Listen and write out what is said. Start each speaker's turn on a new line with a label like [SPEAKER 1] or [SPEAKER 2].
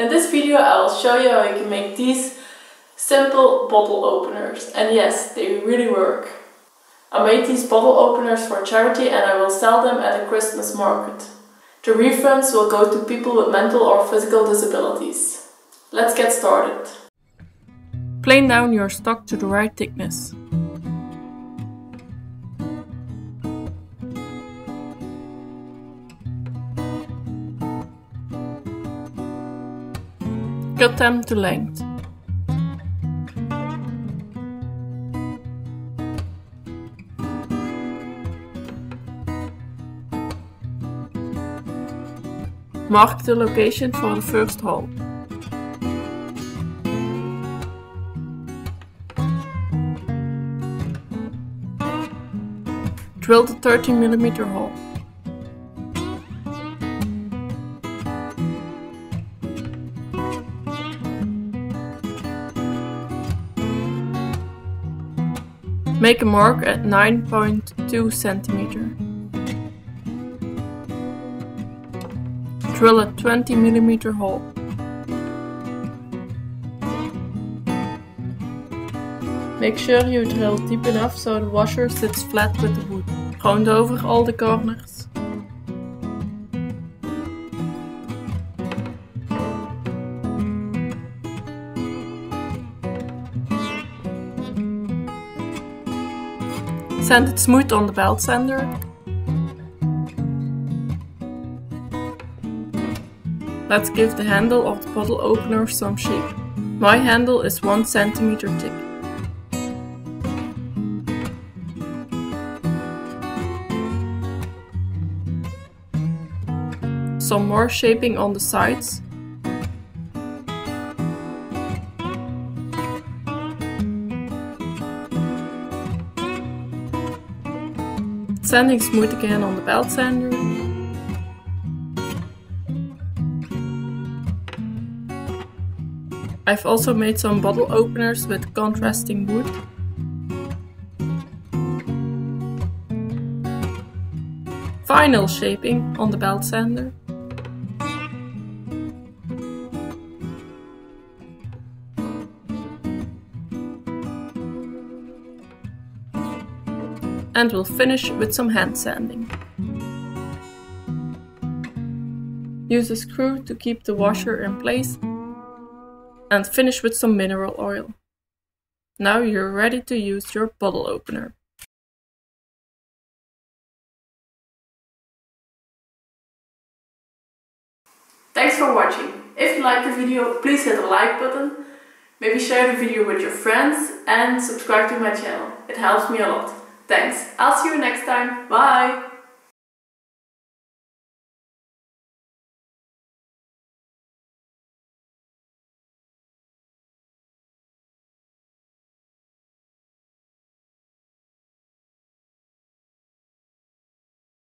[SPEAKER 1] In this video I will show you how you can make these simple bottle openers and yes, they really work. I made these bottle openers for charity and I will sell them at a Christmas market. The refunds will go to people with mental or physical disabilities. Let's get started. Plane down your stock to the right thickness. Cut them to length. Mark the location for the first hole. Drill the 13mm hole. Make a mark at 9.2 centimeter. Drill a 20 millimeter hole. Make sure you drill deep enough so the washer sits flat with the wood. Round over all the corners. Sand it smooth on the belt sander. Let's give the handle of the bottle opener some shape. My handle is 1 cm thick. Some more shaping on the sides Sanding smooth again on the belt sander. I've also made some bottle openers with contrasting wood. Final shaping on the belt sander. And we'll finish with some hand sanding. Use a screw to keep the washer in place and finish with some mineral oil. Now you're ready to use your bottle opener. Thanks for watching. If you liked the video, please hit the like button, maybe share the video with your friends and subscribe to my channel. It helps me a lot. Thanks. I'll see you next time. Bye.